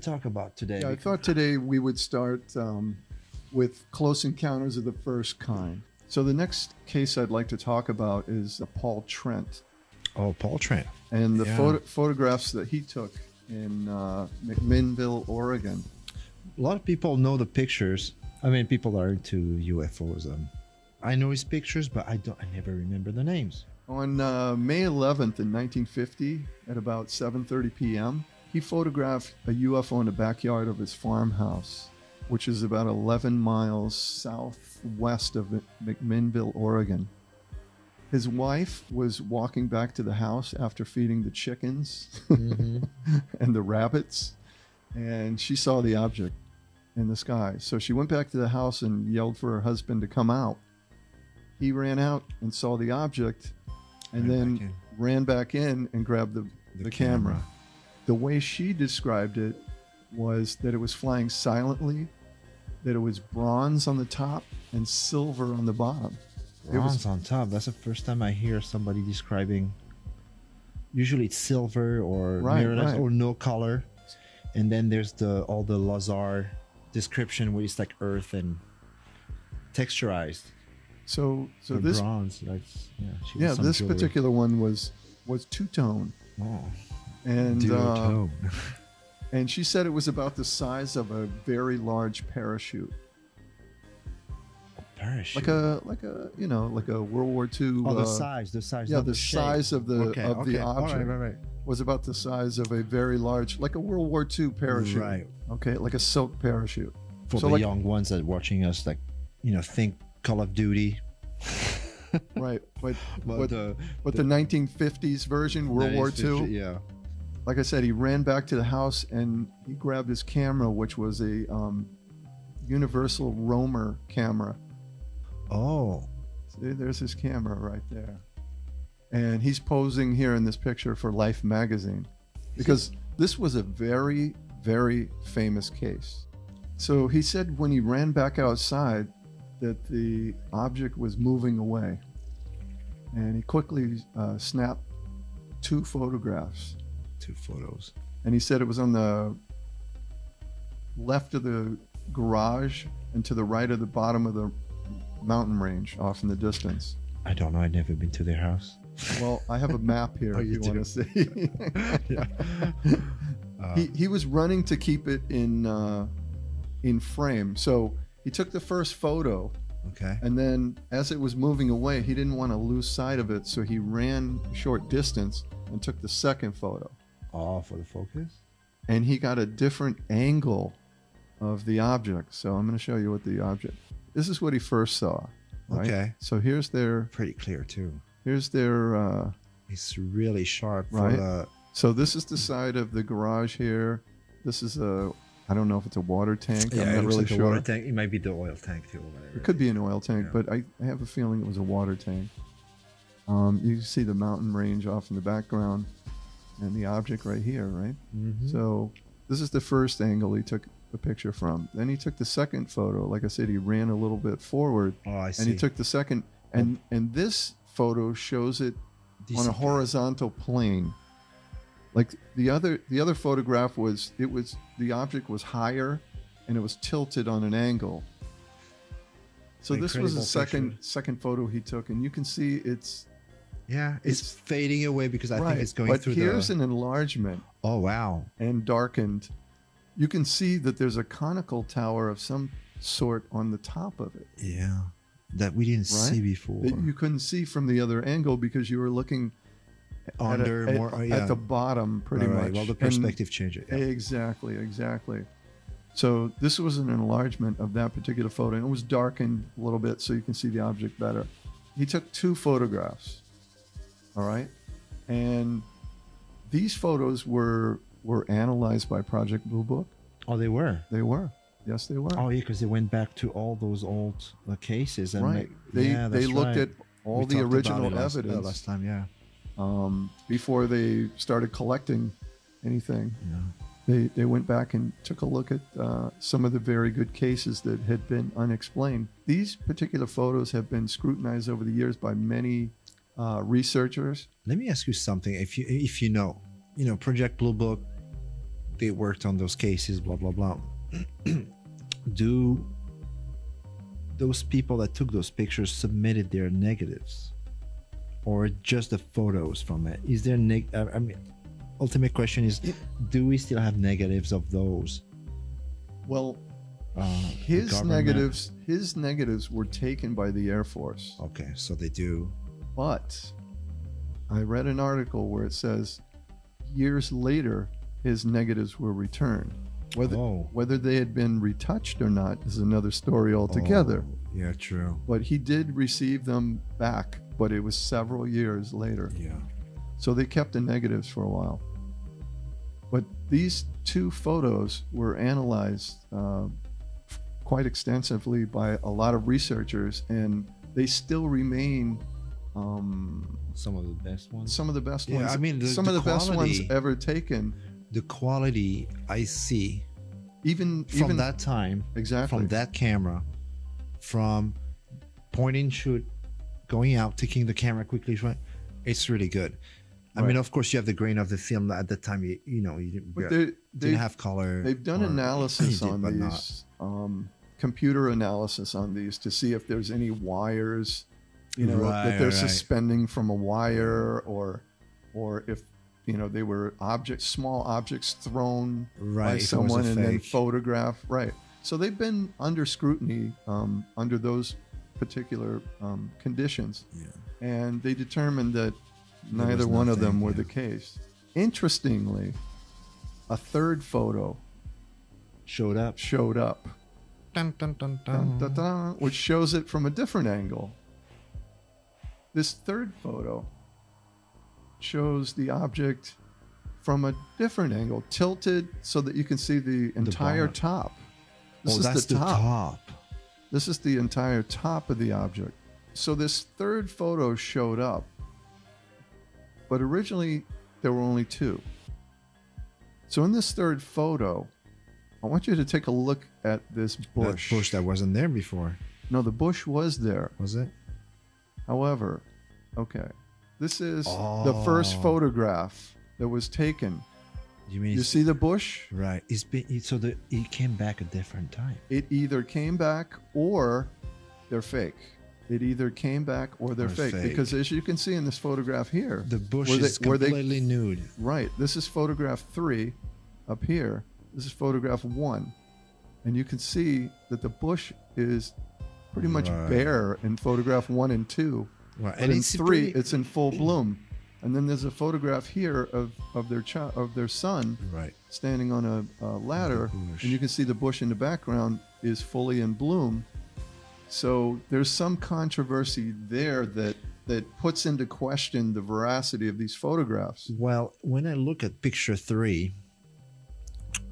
to talk about today? Yeah, I thought today we would start um, with close encounters of the first kind. So the next case I'd like to talk about is uh, Paul Trent oh, Paul Trent. and the Yeah. photo- photographs that he took in uh, McMinnville, Oregon. A lot of people know the pictures. I mean, people are into UFOs. Um, I know his pictures, but I don't. I never remember the names. On uh, May 11th in 1950, at about 7:30 p.m., he photographed a UFO in the backyard of his farmhouse, which is about 11 miles southwest of McMinnville, Oregon. His wife was walking back to the house after feeding the chickens mm-hmm. and the rabbits, and she saw the object in the sky. So she went back to the house and yelled for her husband to come out. He ran out and saw the object and Ran then back ran back in and grabbed the, the, The camera. camera. The way she described it was that it was flying silently, that it was bronze on the top and silver on the bottom. It was Bronze on top. That's the first time I hear somebody describing. Usually it's silver or Right, right. or no color, and then there's the all the Lazar description where it's like earth and texturized. so so or this bronze. Like, yeah, she yeah this jewelry. particular one was was two tone Oh, and uh, duotone. and she said it was about the size of a very large parachute parachute. like a like a you know like a World War II oh, the uh, size, the size. yeah not the size of the okay, of okay. the All object right, right, right. was about the size of a very large like a World War II parachute Right. okay like a silk parachute For So, the like- young ones that are watching us, like you know, think Call of Duty. right but But but, the- but the 1950s version World War II Yeah. Like I said, he ran back to the house and he grabbed his camera, which was a um, Universal Roamer camera. Oh, See, there's his camera right there, and he's posing here in this picture for Life magazine, because this was a very, very famous case. So he said when he ran back outside that the object was moving away, and he quickly uh, snapped two photographs. Two photos. and he said it was on the left of the garage and to the right of the bottom of the mountain range off in the distance. I don't know. I've never been to their house. Well, I have a map here Oh, if you you, want to see. yeah. Uh, he he was running to keep it in uh, in frame. So he took the first photo, okay. and then as it was moving away, he didn't want to lose sight of it, so he ran a short distance and took the second photo. Oh, for the focus. and he got a different angle of the object. So I'm going to show you what the object. This is what he first saw. Right? Okay. So here's their Pretty clear too. here's their. Uh, It's really sharp for Right. the. so this is the side of the garage here. This is a. I don't know if it's a water tank. Yeah, I'm it not looks really like a sure. water tank. It might be the oil tank too. or Whatever. It could be an oil tank, Yeah. but I, I have a feeling it was a water tank. Um, you see the mountain range off in the background, and the object right here, right? Mhm. So this is the first angle he took the picture from. Then he took the second photo. Like I said, he ran a little bit forward, Oh, I see. and he took the second. And and this photo shows it on a horizontal plane. Like the other the other photograph was it was the object was higher, and it was tilted on an angle. So this was the second picture. second photo he took, and you can see it's Yeah, it's, It's- fading away because I right. think it's going but through here's the. an enlargement. oh wow! and darkened, you can see that there's a conical tower of some sort on the top of it Yeah, that we didn't Right? see before. that you couldn't see from the other angle because you were looking at, Under a- at- more, oh, at yeah. the bottom pretty Right, much. Well, the And- perspective changes. Yeah. exactly, exactly. So this was an enlargement of that particular photo, and it was darkened a little bit so you can see the object better. He took two photographs. All right, and these photos were were analyzed by Project Blue Book. Oh, they were. They were. Yes, they were. Oh yeah, because they went back to all those old uh, cases and right. They, They yeah, they looked right. at all We the original last, uh, evidence last time. Yeah. um, before they started collecting anything. Yeah. They they went back and took a look at uh, some of the very good cases that had been unexplained. These particular photos have been scrutinized over the years by many uh, researchers. Let me ask you something. If you if you know, you know, Project Blue Book, they worked on those cases, blah blah blah. Do those people that took those pictures submitted their negatives, or just the photos from it? Is there neg? I I mean, ultimate question is, do we still have negatives of those? Well, Uh, his negatives his negatives were taken by the Air Force. Okay, so they do. But I read an article where it says years later his negatives were returned. Whether Oh. whether they had been retouched or not is another story altogether. Oh, yeah, true. But he did receive them back, but it was several years later. Yeah. So they kept the negatives for a while. But these two photos were analyzed uh, quite extensively by a lot of researchers, and they still remain um, Some of the best ones. some of the best Yeah, ones. I mean, the- some the of the best ones ever taken. the quality I see Even from even that time, exactly from that camera, from point and shoot, going out, taking the camera quickly, right? It's really good. I mean, of course, you have the grain of the film at the time. You, you know, you didn't, But they, didn't have color. they've done or- analysis did, on but these, um, computer analysis on these to see if there's any wires, you know, Right, that they're right. suspending from a wire, or, or if you know they were objects, small objects thrown Right, by if it was a someone and then fake. photographed. Right. So they've been under scrutiny um, under those particular um, conditions Yeah. and they determined that There neither was one of them were yeah. the case. Interestingly, a third photo Showed up. showed up, Dun, dun, dun, dun, dun. dun, dun, which shows it from a different angle. This third photo shows the object from a different angle, tilted so that you can see the entire bottom. top. This oh, is that's the top. top. This is the entire top of the object. So this third photo showed up, but originally there were only two. So in this third photo, I want you to take a look at this bush. That bush that wasn't there before, no, the bush was there. was it? However, okay, this is the first Oh. photograph that was taken. You mean You see the bush? right? It's been so the it came back a different time. It either came back or they're fake. It either came back or they're Or fake. fake. Because as you can see in this photograph here, The bush where is they, where they completely nude. right. This is photograph three up here. This is photograph one, and you can see that the bush is pretty much Right. bare in photograph one and two. But and in three, pretty- it's in full bloom. And then there's a photograph here of, of their child of their son Right. standing on a, a ladder, and you can see the bush in the background is fully in bloom. So there's some controversy there that that puts into question the veracity of these photographs. Well, when I look at picture three,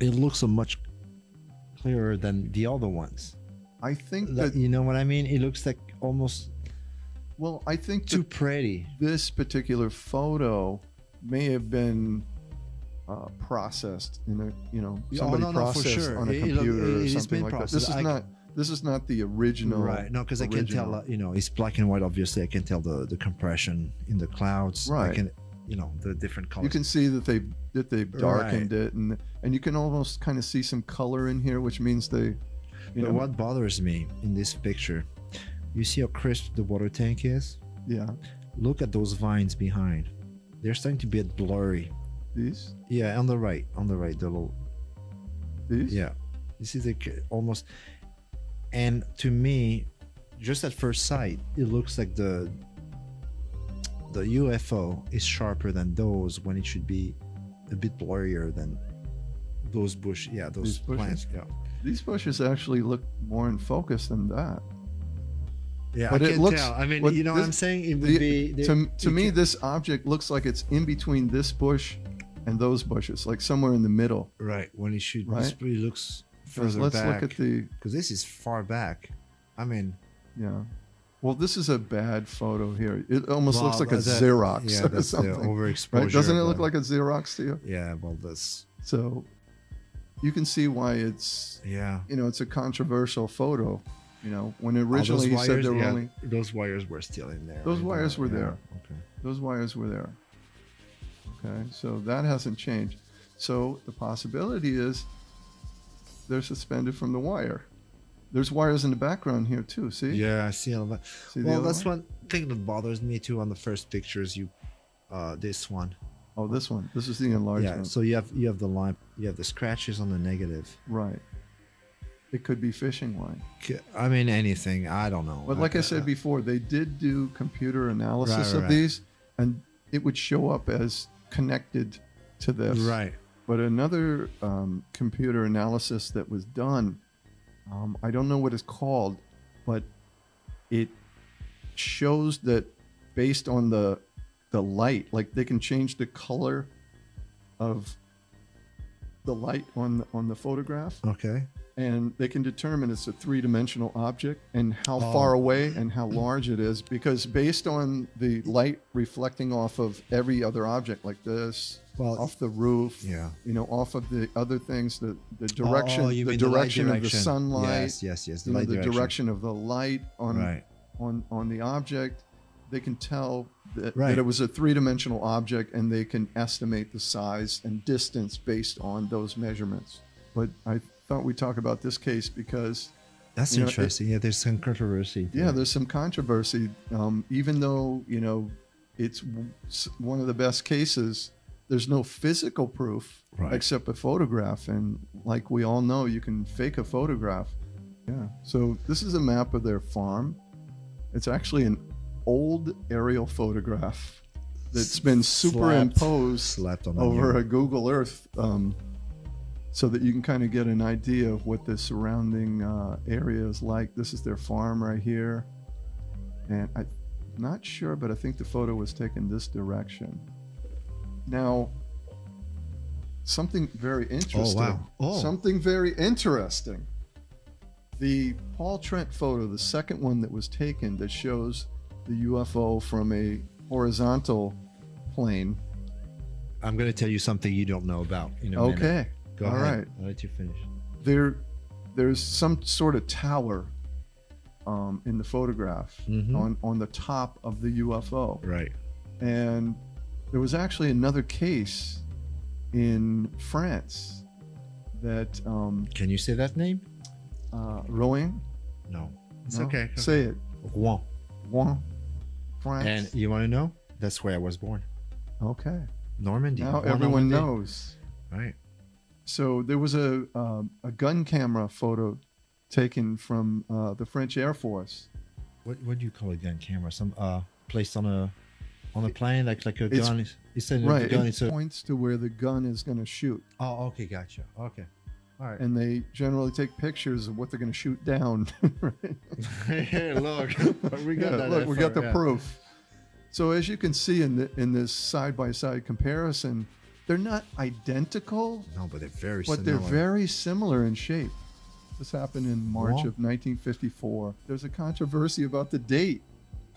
it looks so much clearer than the other ones. I think That- that you know what I mean? It looks like almost well, I think too pretty. this particular photo may have been uh, processed in a you know Yeah, oh, somebody no, no, for processed sure. on a It- it- computer it or something been like that. This is I- not this is not the original. right. No, because I can tell, uh, you know, it's black and white. Obviously, I can tell the the compression in the clouds. Right. I Right. can, you know, the different colors. you can see that they that they've darkened it and and you can almost kind of see some color in here which means they you but know what bothers me in this picture, you see how crisp the water tank is. yeah Look at those vines behind. They're starting to be a bit blurry. these Yeah, on the right, on the right, the little these Yeah, this is like almost, and to me, just at first sight, it looks like the the UFO is sharper than those when it should be a bit blurrier than those bush. Yeah, those These plants. Yeah, these bushes actually look more in focus than that yeah. But I it looks- tell. I mean, you know what I'm saying? It would The- be to, to me can- this object looks like it's in between this bush and those bushes like somewhere in the middle right when he shoots, Right? This really looks further let's back look at the because this is far back. I mean, yeah well this is a bad photo here it almost well, looks like a that- xerox Yeah, or something overexposure. right doesn't it look like a xerox to you Yeah, well, this. so you can see why it's Yeah. you know, it's a controversial photo. You know, when originally you those said wires, there were yeah, only those wires were still in there. Those right? wires were yeah, there. Okay. those wires were there. Okay, so that hasn't changed. So the possibility is they're suspended from the wire. There's wires in the background here too. See? Yeah, I see all that. See well, that's one? one thing that bothers me too on the first pictures. You, uh, this one. Oh, this one. This is the enlargement. Yeah. So you have you have the line. You have the scratches on the negative. right. It could be fishing line. I mean anything. I don't know. But like I uh, said before, they did do computer analysis right, of right. these, and it would show up as connected to this. Right. But another um, computer analysis that was done, um, I don't know what it's called, but it shows that based on the the light, like they can change the color of the light on the, on the photograph, Okay. And they can determine it's a three dimensional object and how Oh. far away and how large it is because based on the light reflecting off of every other object like this, Well, off the roof, Yeah. you know, off of the other things, the the oh, direction, Oh, the mean the direction of the sunlight, Yes, yes, yes. The know, the direction. direction of the light on Right. on on the object. They can tell that, Right. that it was a three dimensional object, and they can estimate the size and distance based on those measurements. But I thought we'd talk about this case because That's You know, it- interesting. yeah, there's some controversy. yeah, there's some controversy. Um, even though you know it's w- one of the best cases, there's no physical proof Right. except a photograph, and like we all know, you can fake a photograph. Yeah. So this is a map of their farm. It's actually an old aerial photograph that's been superimposed slapped on over a Google Earth, um, so that you can kind of get an idea of what the surrounding uh, area is like. This is their farm right here, and I'm not sure, but I think the photo was taken this direction. Now, something very interesting. Oh, wow. Oh. Something very interesting. The Paul Trent photo, the second one that was taken that shows the UFO from a horizontal plane. I'm going to tell you something you don't know about. A minute. Okay. Go All ahead. right. I'll let you finish. There, there's some sort of tower um, in the photograph Mhm. on on the top of the UFO, Right. and there was actually another case in France that um, Can you say that name? uh, Rouen. No. It's no? okay. Say it. Rouen. Rouen, France. And you want to know? That's where I was born. okay. Normandy. Now Rouen, everyone Normandy. knows. Right. So there was a um, a gun camera photo taken from uh, the French Air Force. What what do you call a gun camera? Some uh placed on a on a plane like like a It's- gun. It's Right. gun. It a, points to where the gun is going to shoot, oh, okay, gotcha. Okay. All right. and they generally take pictures of what they're going to shoot down. hey, look, we got Yeah, that. look, we got the yeah. proof. So as you can see in the, in this side by side comparison, they're not identical, No, but they're very but similar. they're very similar in shape. This happened in March Wow. of 1954. There's a controversy about the date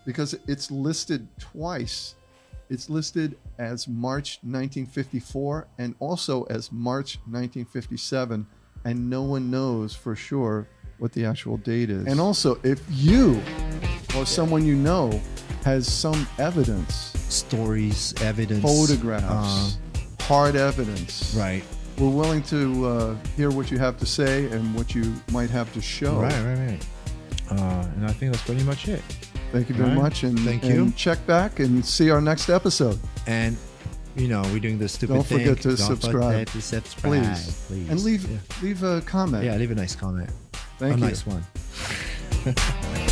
because it's listed twice. It's listed as March 1954 and also as March 1957, and no one knows for sure what the actual date is. And also, if you or someone you know has some evidence, stories, evidence, photographs, uh, hard evidence, right, we're willing to uh, hear what you have to say and what you might have to show. right, right, right. Uh, and I think that's pretty much it. Thank you very right. much, and Thank and you. check back and see our next episode, And you know, we're doing this stupid Don't thing. forget to Don't subscribe. forget to subscribe, please. please. and leave Yeah. leave a comment. Yeah, leave a nice comment. Thank a you. nice one.